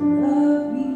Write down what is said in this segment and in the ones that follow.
love me.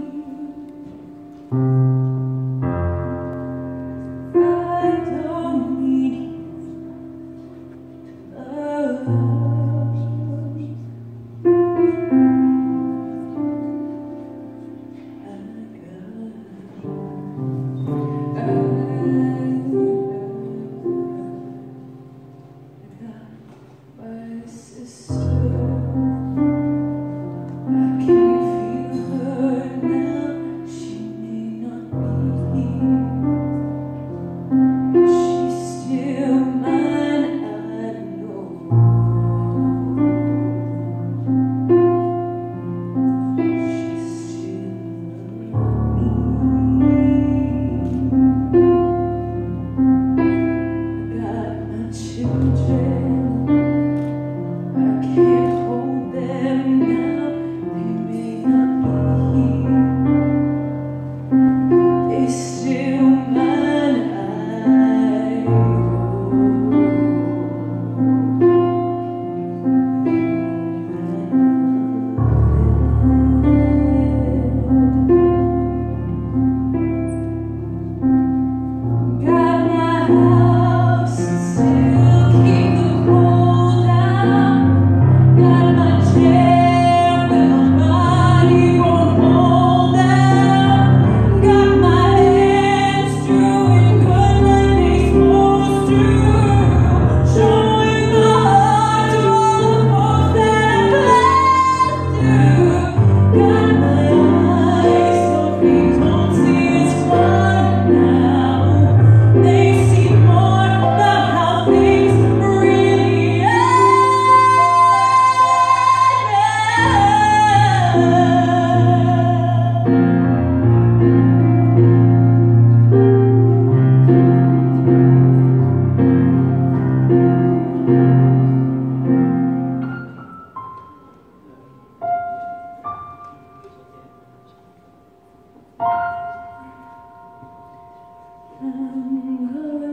Take